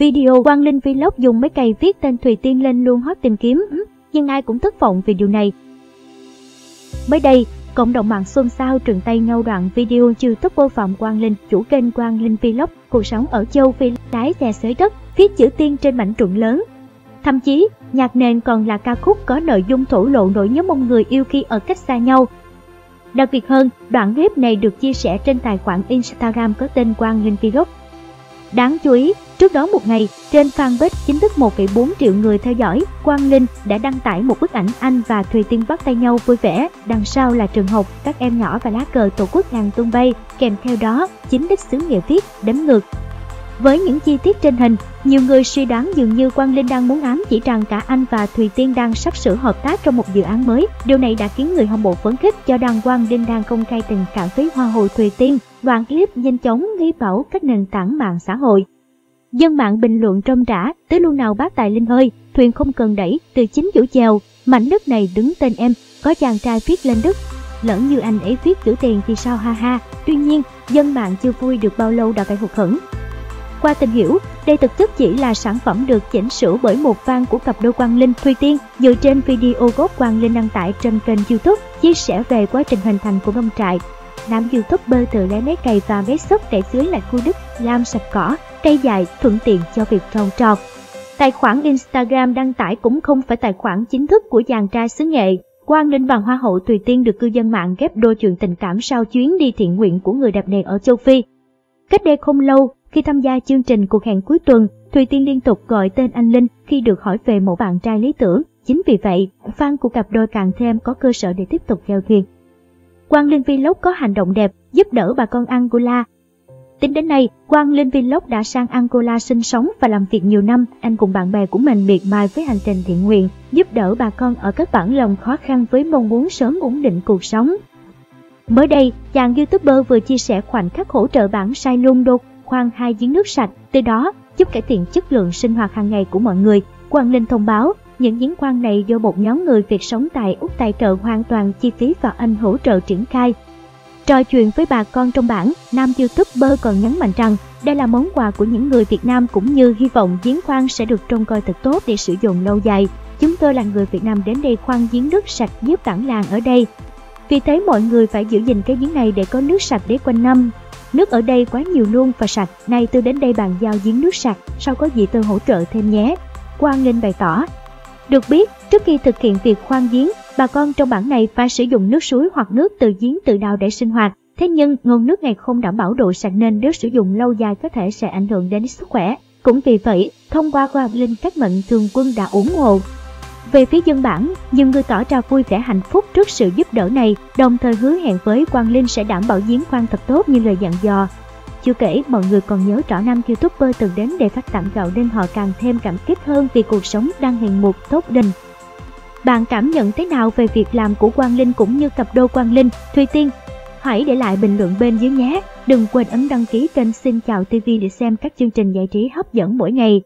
Video Quang Linh Vlog dùng mấy cây viết tên Thùy Tiên lên luôn hot tìm kiếm, ừ, nhưng ai cũng thất vọng vì điều này. Mới đây, cộng đồng mạng xôn xao trừng tay nhau đoạn video youtuber Phạm Quang Linh, chủ kênh Quang Linh Vlog, cuộc sống ở châu Phi, lái xe xới đất, viết chữ tiên trên mảnh ruộng lớn. Thậm chí, nhạc nền còn là ca khúc có nội dung thổ lộ nỗi nhớ mong người yêu khi ở cách xa nhau. Đặc biệt hơn, đoạn clip này được chia sẻ trên tài khoản Instagram có tên Quang Linh Vlog. Đáng chú ý, trước đó một ngày, trên fanpage chính thức 1,4 triệu người theo dõi, Quang Linh đã đăng tải một bức ảnh anh và Thùy Tiên bắt tay nhau vui vẻ, đằng sau là trường học, các em nhỏ và lá cờ tổ quốc ngàn tung bay, kèm theo đó, chính đích xứ nghĩa viết, đếm ngược. Với những chi tiết trên hình, nhiều người suy đoán dường như Quang Linh đang muốn ám chỉ rằng cả anh và Thùy Tiên đang sắp sửa hợp tác trong một dự án mới. Điều này đã khiến người hâm mộ phấn khích cho rằng Quang Linh đang công khai tình cảm với Hoa hậu Thùy Tiên. Đoạn clip nhanh chóng gây bão các nền tảng mạng xã hội. Dân mạng bình luận trông trả, tới lúc nào bác tài Linh hơi, thuyền không cần đẩy, từ chính chủ chèo, mảnh đất này đứng tên em, có chàng trai viết lên đất. lẫn như anh ấy viết chữ tiền thì sao ha ha, tuy nhiên, dân mạng chưa vui được bao lâu đã phải hụt hẫng. Qua tìm hiểu, đây thực chất chỉ là sản phẩm được chỉnh sửa bởi một fan của cặp đôi Quang Linh Thùy Tiên dựa trên video gốc Quang Linh đăng tải trên kênh YouTube chia sẻ về quá trình hình thành của nông trại. Nam youtuber tự lấy máy cày và máy xúc để tưới lại khu đất, làm sạch cỏ, cây dài thuận tiện cho việc trồng trọt. Tài khoản Instagram đăng tải cũng không phải tài khoản chính thức của chàng trai xứ nghệ. Quang Linh và Hoa hậu Tùy Tiên được cư dân mạng ghép đôi chuyện tình cảm sau chuyến đi thiện nguyện của người đẹp này ở châu Phi. Cách đây không lâu, khi tham gia chương trình cuộc hẹn cuối tuần, Thùy Tiên liên tục gọi tên anh Linh khi được hỏi về mẫu bạn trai lý tưởng. Chính vì vậy, fan của cặp đôi càng thêm có cơ sở để tiếp tục giao thiền. Quang Linh Vlog có hành động đẹp giúp đỡ bà con Angola. Tính đến nay, Quang Linh Vlog đã sang Angola sinh sống và làm việc nhiều năm. Anh cùng bạn bè của mình miệt mài với hành trình thiện nguyện, giúp đỡ bà con ở các bản lòng khó khăn với mong muốn sớm ổn định cuộc sống. Mới đây, chàng YouTuber vừa chia sẻ khoảnh khắc hỗ trợ bản sai Lung đột khoan hai giếng nước sạch, từ đó giúp cải thiện chất lượng sinh hoạt hàng ngày của mọi người. Quang Linh thông báo, những giếng khoan này do một nhóm người Việt sống tại Úc tài trợ hoàn toàn chi phí và anh hỗ trợ triển khai. Trò chuyện với bà con trong bản, nam youtuber còn nhấn mạnh rằng đây là món quà của những người Việt Nam cũng như hy vọng giếng khoan sẽ được trông coi thật tốt để sử dụng lâu dài. Chúng tôi là người Việt Nam đến đây khoan giếng nước sạch giúp bản làng ở đây. Vì thế mọi người phải giữ gìn cái giếng này để có nước sạch để quanh năm. Nước ở đây quá nhiều luôn và sạch, nay tôi đến đây bàn giao giếng nước sạch, sau có gì tôi hỗ trợ thêm nhé. Quang Linh bày tỏ. Được biết, trước khi thực hiện việc khoan giếng, bà con trong bản này phải sử dụng nước suối hoặc nước từ giếng tự đào để sinh hoạt. Thế nhưng, nguồn nước này không đảm bảo độ sạch nên nếu sử dụng lâu dài có thể sẽ ảnh hưởng đến sức khỏe. Cũng vì vậy, thông qua Quang Linh các mệnh thường quân đã ủng hộ về phía dân bản, nhiều người tỏ ra vui vẻ hạnh phúc trước sự giúp đỡ này, đồng thời hứa hẹn với Quang Linh sẽ đảm bảo giếng khoan thật tốt như lời dặn dò. Chưa kể, mọi người còn nhớ rõ năm youtuber từng đến để phát tặng gạo nên họ càng thêm cảm kích hơn vì cuộc sống đang hiền một tốt đình. Bạn cảm nhận thế nào về việc làm của Quang Linh cũng như cặp đôi Quang Linh, Thùy Tiên? Hãy để lại bình luận bên dưới nhé! Đừng quên ấn đăng ký kênh Xin Chào TV để xem các chương trình giải trí hấp dẫn mỗi ngày.